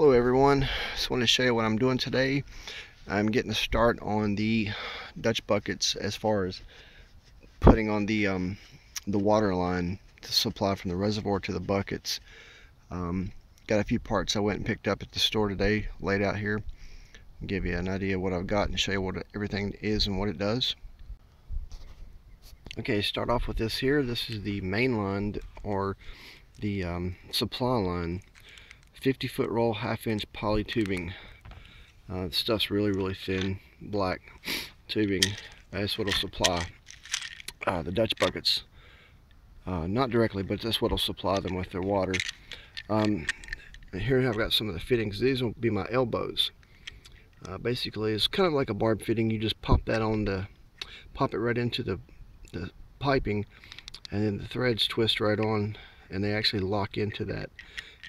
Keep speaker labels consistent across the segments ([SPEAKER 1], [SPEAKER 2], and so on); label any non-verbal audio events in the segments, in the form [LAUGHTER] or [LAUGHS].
[SPEAKER 1] Hello everyone, just want to show you what I'm doing today. I'm getting a start on the Dutch buckets as far as putting on the um, the water line to supply from the reservoir to the buckets. Um, got a few parts I went and picked up at the store today, laid out here. Give you an idea of what I've got and show you what everything is and what it does. Okay, start off with this here. This is the main line or the um, supply line 50 foot roll half inch poly tubing. Uh, stuff's really really thin black tubing. That's what will supply uh, the Dutch buckets. Uh, not directly but that's what will supply them with their water. Um, here I've got some of the fittings. These will be my elbows. Uh, basically it's kind of like a barb fitting. You just pop that on the pop it right into the, the piping and then the threads twist right on and they actually lock into that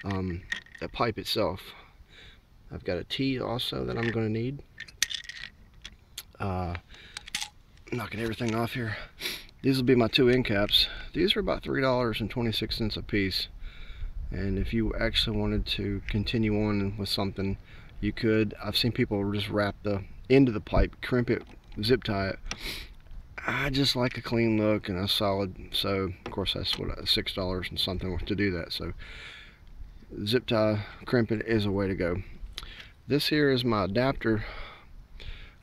[SPEAKER 1] um, the pipe itself. I've got a T also that I'm going to need. Uh, knocking everything off here. These will be my two end caps. These are about $3.26 a piece. And if you actually wanted to continue on with something, you could. I've seen people just wrap the end of the pipe, crimp it, zip tie it. I just like a clean look and a solid. So, of course, that's what $6 and something to do that. So, zip tie crimping is a way to go. This here is my adapter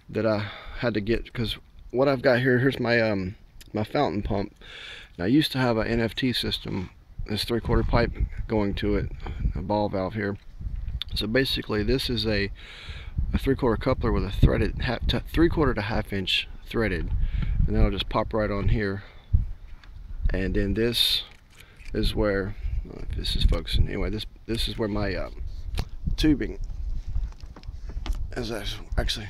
[SPEAKER 1] that I had to get because what I've got here here's my um my fountain pump. Now I used to have an NFT system this three-quarter pipe going to it a ball valve here. So basically this is a a three-quarter coupler with a threaded half three-quarter to half inch threaded and that'll just pop right on here. And then this is where this is focusing anyway this this is where my uh, tubing is actually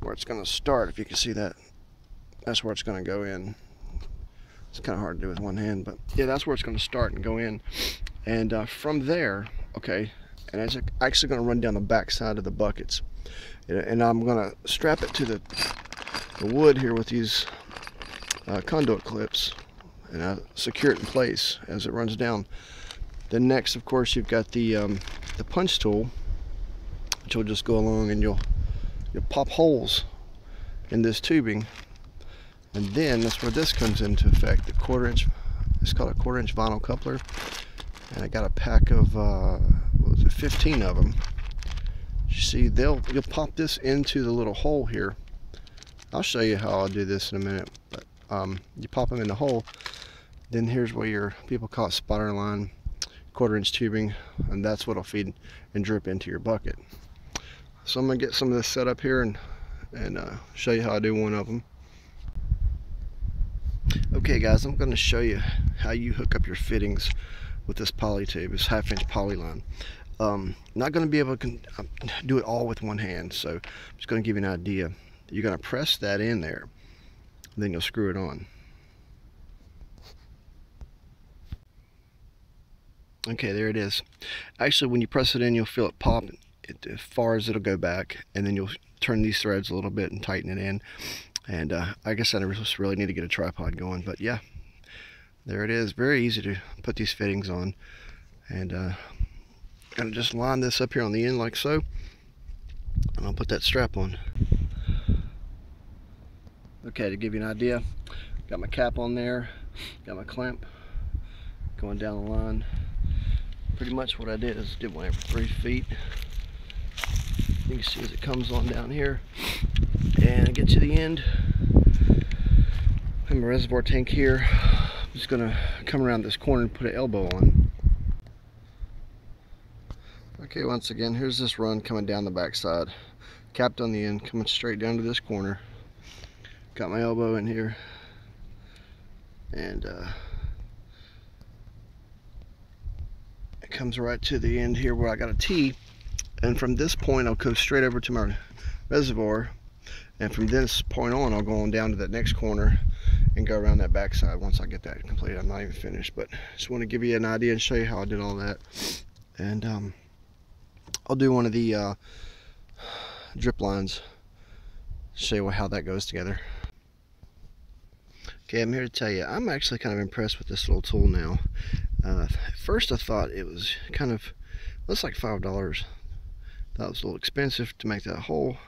[SPEAKER 1] where it's going to start if you can see that. That's where it's going to go in. It's kind of hard to do with one hand but yeah that's where it's going to start and go in. And uh, from there okay and it's actually going to run down the back side of the buckets. And I'm going to strap it to the, the wood here with these uh, conduit clips and secure it in place as it runs down. Then next, of course, you've got the um, the punch tool, which will just go along and you'll you'll pop holes in this tubing, and then that's where this comes into effect. The quarter inch, it's called a quarter inch vinyl coupler, and I got a pack of uh, what was it, 15 of them. You see, they'll you'll pop this into the little hole here. I'll show you how I'll do this in a minute, but um, you pop them in the hole then here's where your people call it spotter line, quarter inch tubing, and that's what'll feed and drip into your bucket. So I'm gonna get some of this set up here and, and uh, show you how I do one of them. Okay guys, I'm gonna show you how you hook up your fittings with this poly tube, this half inch poly line. Um, not gonna be able to uh, do it all with one hand, so I'm just gonna give you an idea. You're gonna press that in there, then you'll screw it on. Okay, there it is. Actually, when you press it in, you'll feel it pop it, as far as it'll go back, and then you'll turn these threads a little bit and tighten it in. And uh, I guess I just really need to get a tripod going, but yeah, there it is. Very easy to put these fittings on. And uh, gonna just line this up here on the end like so, and I'll put that strap on. Okay, to give you an idea, got my cap on there, got my clamp going down the line pretty much what I did is did one every three feet. You can see as it comes on down here and I get to the end. I have my reservoir tank here. I'm just gonna come around this corner and put an elbow on. Okay, once again, here's this run coming down the backside. Capped on the end, coming straight down to this corner. Got my elbow in here. And uh, it comes right to the end here where I got a T. And from this point I'll go straight over to my reservoir. And from this point on I'll go on down to that next corner and go around that backside once I get that completed. I'm not even finished but just want to give you an idea and show you how I did all that. And um, I'll do one of the uh, drip lines show you how that goes together. Okay I'm here to tell you I'm actually kind of impressed with this little tool now uh, first I thought it was kind of Looks like five dollars. That was a little expensive to make that hole.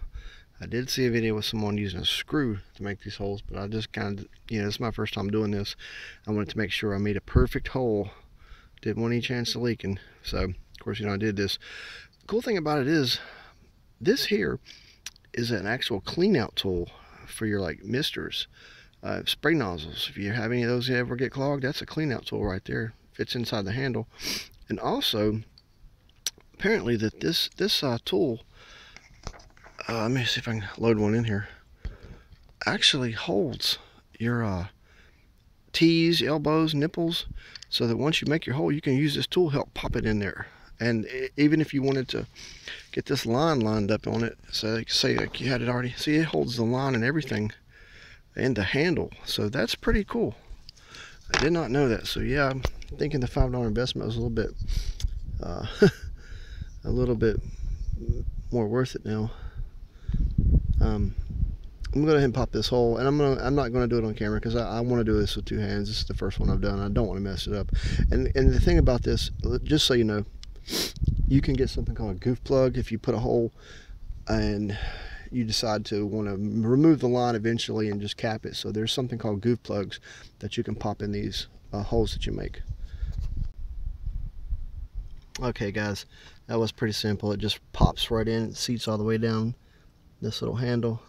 [SPEAKER 1] I did see a video with someone using a screw to make these holes, but I just kind of, you know, it's my first time doing this. I wanted to make sure I made a perfect hole. Didn't want any chance of leaking. So, of course, you know, I did this. The cool thing about it is, this here is an actual clean out tool for your like misters, uh, spray nozzles. If you have any of those that ever get clogged, that's a clean out tool right there. Fits inside the handle. And also, apparently that this, this uh, tool uh, let me see if I can load one in here, actually holds your uh, T's, elbows, nipples, so that once you make your hole, you can use this tool help pop it in there. And even if you wanted to get this line lined up on it, so like say like you had it already, see it holds the line and everything, and the handle. So that's pretty cool. I did not know that. So yeah, thinking the $5 investment was a little bit, uh, [LAUGHS] a little bit more worth it now. Um, I'm gonna go ahead and pop this hole, and I'm gonna I'm not gonna do it on camera because I, I want to do this with two hands. This is the first one I've done. I don't want to mess it up. And and the thing about this, just so you know, you can get something called a goof plug if you put a hole and you decide to want to remove the line eventually and just cap it. So there's something called goof plugs that you can pop in these uh, holes that you make. Okay guys, that was pretty simple. It just pops right in, seats all the way down this little handle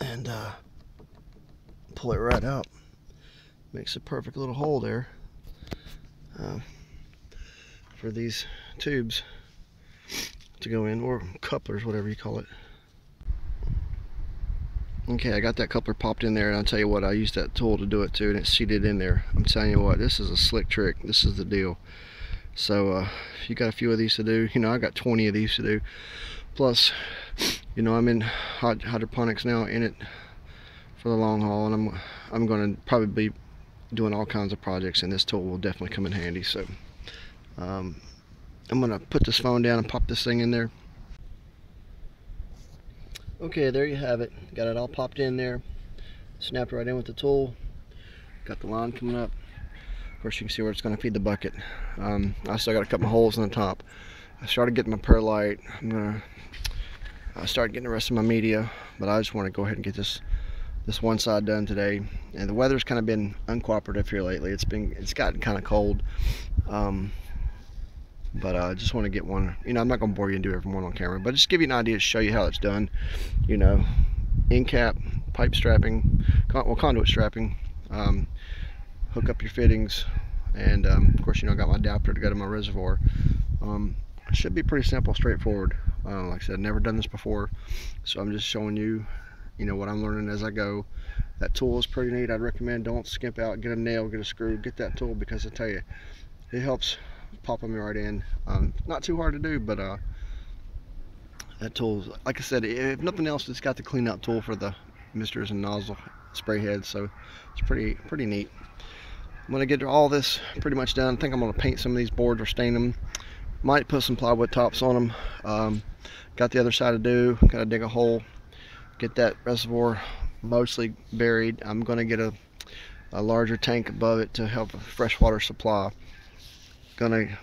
[SPEAKER 1] and uh, pull it right out. Makes a perfect little hole there uh, for these tubes to go in, or couplers, whatever you call it. Okay, I got that coupler popped in there, and I'll tell you what, I used that tool to do it too, and it's seated in there. I'm telling you what, this is a slick trick. This is the deal. So, uh, you got a few of these to do, you know, I got 20 of these to do. Plus, you know, I'm in hydroponics now in it for the long haul, and I'm I'm going to probably be doing all kinds of projects, and this tool will definitely come in handy. So, um, I'm going to put this phone down and pop this thing in there. Okay, there you have it. Got it all popped in there. Snapped right in with the tool. Got the line coming up. Of course, you can see where it's going to feed the bucket. Um, I still got to cut my holes in the top. I started getting my perlite. I'm gonna I started getting the rest of my media, but I just want to go ahead and get this this one side done today. And the weather's kind of been uncooperative here lately. It's been it's gotten kind of cold. Um, but I uh, just want to get one. You know, I'm not gonna bore you and do every one on camera, but just give you an idea to show you how it's done. You know, end cap, pipe strapping, con well conduit strapping. Um, hook up your fittings, and um, of course, you know, I got my adapter to go to my reservoir. Um, should be pretty simple straightforward. Uh, like I said never done this before so I'm just showing you you know what I'm learning as I go. That tool is pretty neat. I'd recommend don't skimp out get a nail get a screw get that tool because I tell you it helps pop them right in. Um, not too hard to do but uh, that tool like I said if nothing else it's got the clean out tool for the misters and nozzle spray heads so it's pretty pretty neat I'm gonna get all this pretty much done I think I'm gonna paint some of these boards or stain them might put some plywood tops on them um, got the other side to do gotta dig a hole get that reservoir mostly buried. I'm gonna get a, a larger tank above it to help freshwater supply. Gonna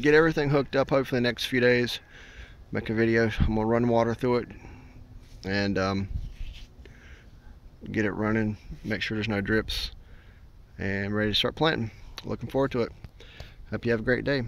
[SPEAKER 1] get everything hooked up hopefully the next few days make a video I'm gonna run water through it and um, get it running make sure there's no drips and ready to start planting. Looking forward to it. Hope you have a great day